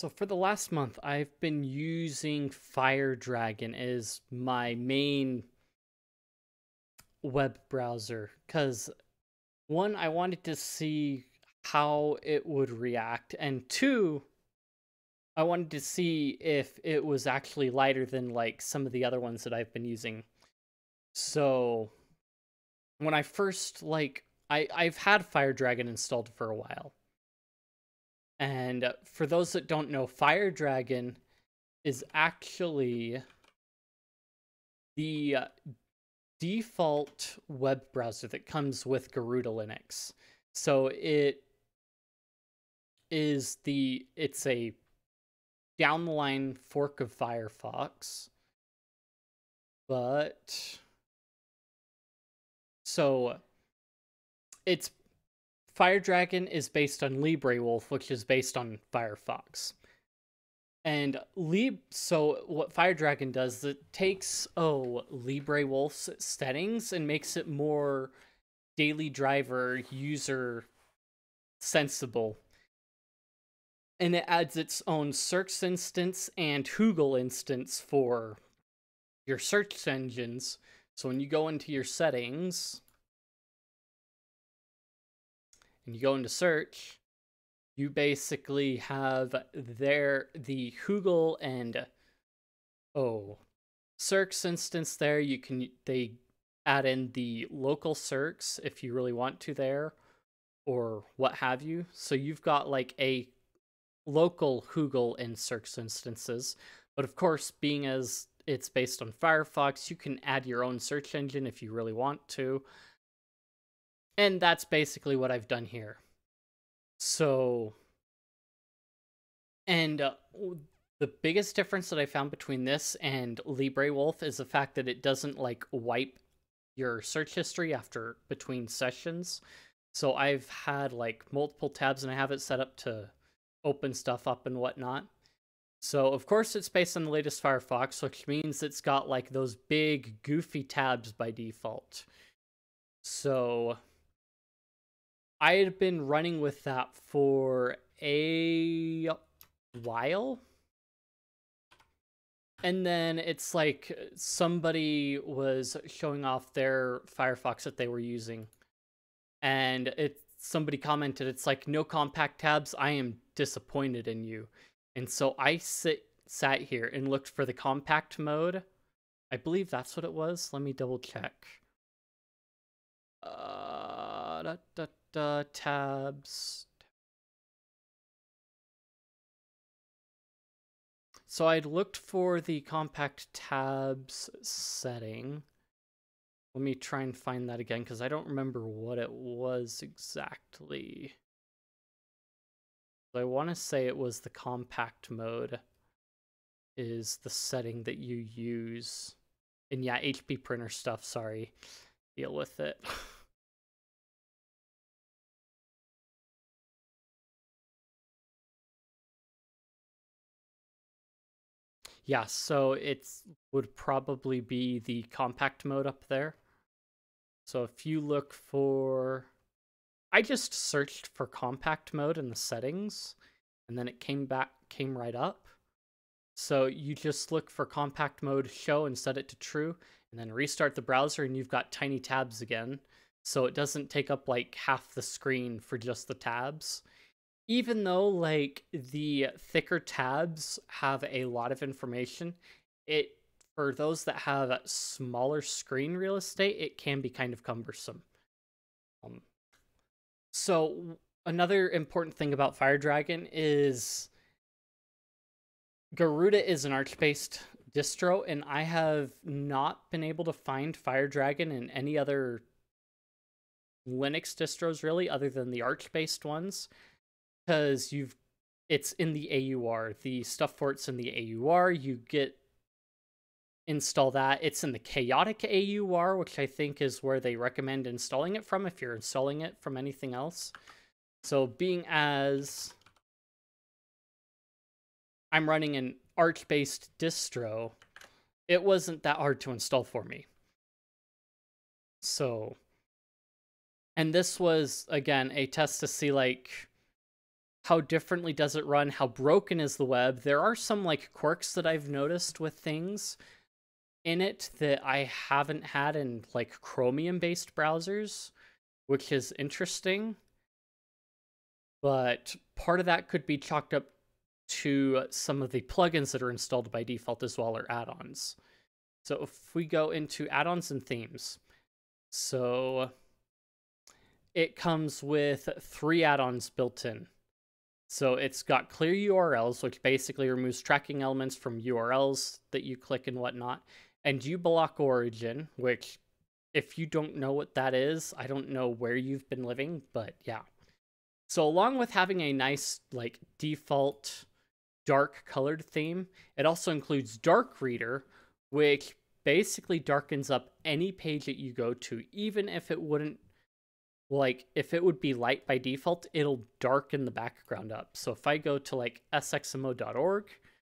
So for the last month, I've been using Fire Dragon as my main web browser because one, I wanted to see how it would react, and two, I wanted to see if it was actually lighter than like some of the other ones that I've been using. So when I first like I I've had Fire Dragon installed for a while. And uh, for those that don't know, Fire Dragon is actually the uh, default web browser that comes with Garuda Linux. So it is the it's a down the line fork of Firefox. But so uh, it's Fire Dragon is based on LibreWolf, which is based on Firefox. And Lib so what Fire Dragon does it takes oh LibreWolf's settings and makes it more daily driver user sensible and it adds its own search instance and Whoogle instance for your search engines. So when you go into your settings and you go into search, you basically have there the Whoogle and oh search instance there. You can they add in the local search if you really want to there or what have you. So you've got like a local Whoogle and search instances. But of course, being as it's based on Firefox, you can add your own search engine if you really want to. And that's basically what I've done here. So, and uh, the biggest difference that I found between this and LibreWolf is the fact that it doesn't like wipe your search history after between sessions. So I've had like multiple tabs and I have it set up to open stuff up and whatnot. So, of course, it's based on the latest Firefox, which means it's got like those big, goofy tabs by default. So, I had been running with that for a while. And then it's like somebody was showing off their Firefox that they were using. And it somebody commented, it's like no compact tabs. I am disappointed in you. And so I sit sat here and looked for the compact mode. I believe that's what it was. Let me double check. Uh, da, da, da, tabs. So I'd looked for the compact tabs setting. Let me try and find that again because I don't remember what it was exactly. I want to say it was the compact mode is the setting that you use. And yeah, HP printer stuff, sorry. Deal with it. yeah, so it would probably be the compact mode up there. So if you look for I just searched for compact mode in the settings and then it came back came right up. So you just look for compact mode show and set it to true and then restart the browser and you've got tiny tabs again. So it doesn't take up like half the screen for just the tabs. Even though like the thicker tabs have a lot of information, it for those that have smaller screen real estate, it can be kind of cumbersome. Um, so another important thing about Fire Dragon is Garuda is an Arch-based distro, and I have not been able to find Fire Dragon in any other Linux distros really, other than the Arch-based ones, because you've it's in the AUR. The stuff for it's in the AUR. You get install that. It's in the chaotic AUR, which I think is where they recommend installing it from if you're installing it from anything else. So being as I'm running an Arch-based distro, it wasn't that hard to install for me. So, and this was, again, a test to see, like, how differently does it run? How broken is the web? There are some like quirks that I've noticed with things in it that I haven't had in like Chromium based browsers, which is interesting. But part of that could be chalked up to some of the plugins that are installed by default as well or add-ons. So if we go into add-ons and themes, so it comes with three add-ons built in. So it's got clear URLs, which basically removes tracking elements from URLs that you click and whatnot, and ublock origin, which if you don't know what that is, I don't know where you've been living, but yeah. So along with having a nice like default dark colored theme, it also includes Dark Reader, which basically darkens up any page that you go to, even if it wouldn't like if it would be light by default, it'll darken the background up. So if I go to like sxmo.org,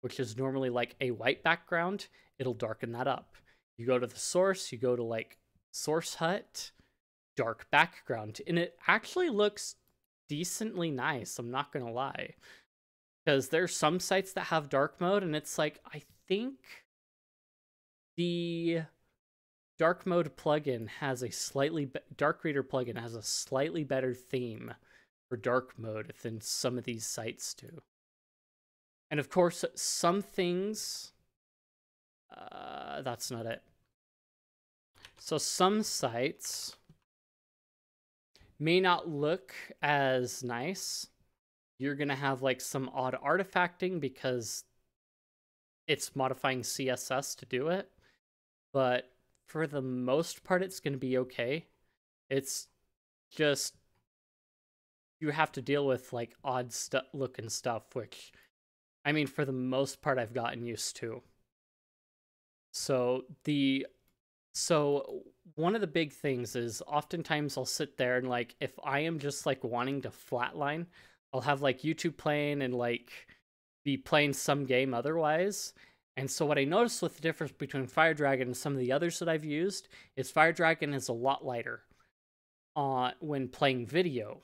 which is normally like a white background, it'll darken that up. You go to the source, you go to like source hut, dark background, and it actually looks decently nice, I'm not gonna lie. Because there's some sites that have dark mode, and it's like, I think the dark mode plugin has a slightly be- dark reader plugin has a slightly better theme for dark mode than some of these sites do. And of course some things uh, that's not it. So some sites may not look as nice. You're gonna have like some odd artifacting because it's modifying css to do it but for the most part, it's going to be okay. It's just you have to deal with like odd stuff looking stuff, which I mean, for the most part, I've gotten used to. So the so one of the big things is oftentimes I'll sit there and like if I am just like wanting to flatline, I'll have like YouTube playing and like be playing some game otherwise, and so what I noticed with the difference between Fire Dragon and some of the others that I've used is Fire Dragon is a lot lighter uh, when playing video.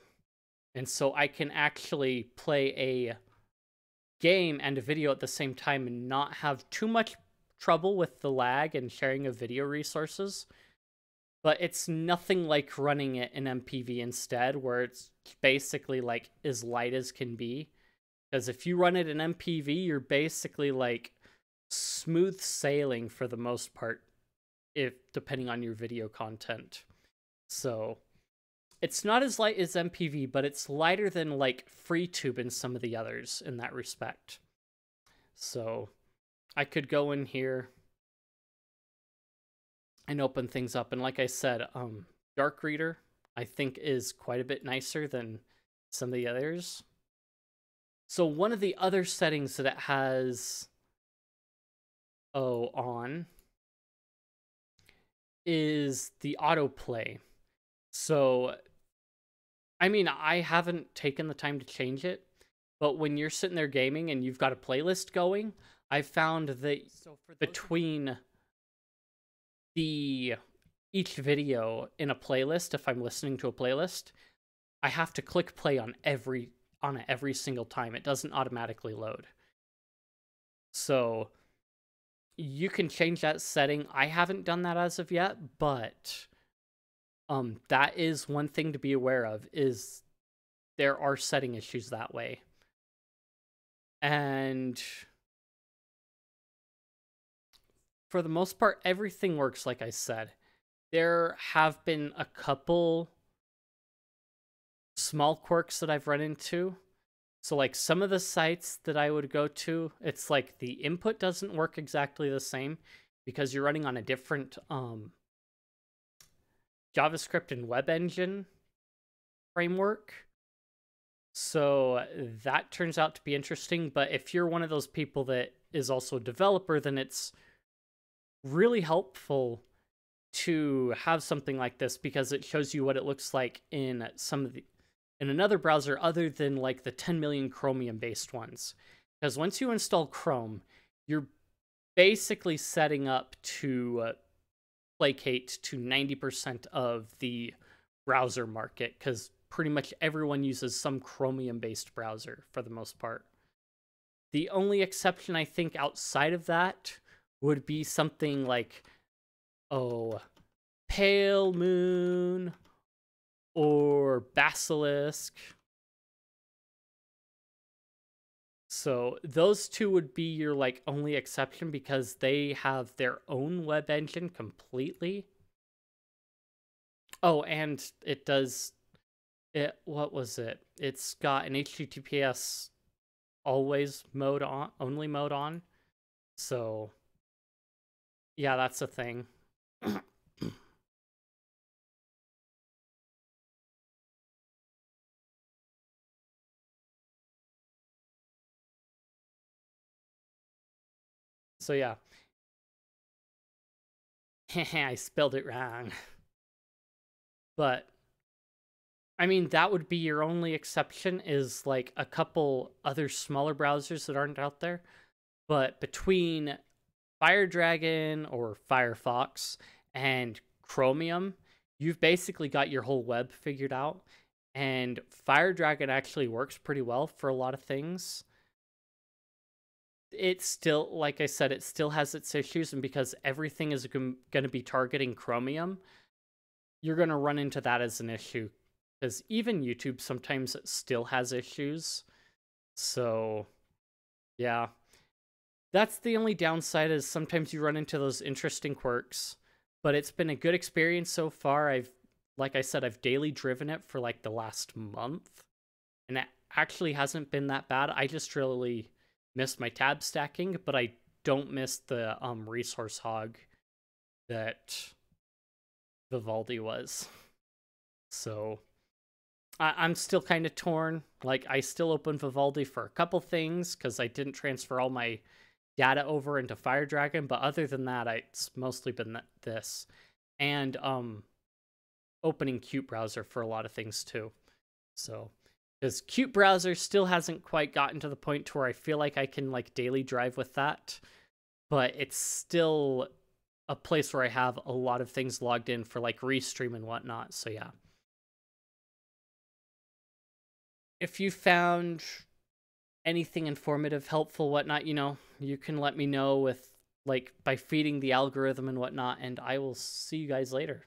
And so I can actually play a game and a video at the same time and not have too much trouble with the lag and sharing of video resources. But it's nothing like running it in MPV instead, where it's basically like as light as can be. Because if you run it in MPV, you're basically like smooth sailing for the most part if depending on your video content. So it's not as light as MPV, but it's lighter than like FreeTube and some of the others in that respect. So I could go in here and open things up. And like I said, um, Dark Reader I think is quite a bit nicer than some of the others. So one of the other settings that it has O on is the autoplay. So, I mean, I haven't taken the time to change it, but when you're sitting there gaming and you've got a playlist going, I found that so between the each video in a playlist, if I'm listening to a playlist, I have to click play on every on it every single time. It doesn't automatically load. So you can change that setting. I haven't done that as of yet, but um that is one thing to be aware of is there are setting issues that way. And for the most part everything works like I said. There have been a couple small quirks that I've run into so like some of the sites that I would go to, it's like the input doesn't work exactly the same because you're running on a different um, JavaScript and web engine framework. So that turns out to be interesting. But if you're one of those people that is also a developer, then it's really helpful to have something like this because it shows you what it looks like in some of the in another browser other than like the 10 million Chromium based ones. Because once you install Chrome, you're basically setting up to uh, placate to 90% of the browser market because pretty much everyone uses some Chromium based browser for the most part. The only exception I think outside of that would be something like, oh, Pale Moon or Basilisk. So those two would be your like only exception because they have their own web engine completely. Oh, and it does it what was it? It's got an HTTPS always mode on only mode on. So yeah, that's a thing. so yeah. I spelled it wrong. But I mean, that would be your only exception is like a couple other smaller browsers that aren't out there. But between Fire Dragon or Firefox and Chromium, you've basically got your whole web figured out. And Fire Dragon actually works pretty well for a lot of things. It still, like I said, it still has its issues. And because everything is going to be targeting Chromium, you're going to run into that as an issue because even YouTube sometimes still has issues. So, yeah. That's the only downside is sometimes you run into those interesting quirks, but it's been a good experience so far. I've like I said I've daily driven it for like the last month and it actually hasn't been that bad. I just really missed my tab stacking, but I don't miss the um resource hog that Vivaldi was. So I, am still kind of torn. Like I still open Vivaldi for a couple things because I didn't transfer all my data over into Fire Dragon, but other than that, I, it's mostly been this and um opening qutebrowser for a lot of things too. So because qutebrowser still hasn't quite gotten to the point to where I feel like I can like daily drive with that, but it's still a place where I have a lot of things logged in for like restream and whatnot. So yeah. if you found anything informative, helpful, whatnot, you know, you can let me know with like by feeding the algorithm and whatnot, and I will see you guys later.